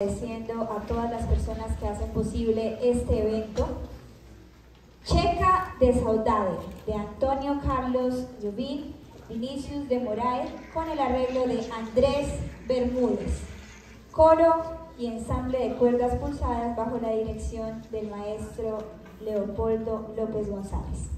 agradeciendo a todas las personas que hacen posible este evento. Checa de Saudade, de Antonio Carlos Llubín, Vinicius de Moraes, con el arreglo de Andrés Bermúdez. Coro y ensamble de cuerdas pulsadas bajo la dirección del maestro Leopoldo López González.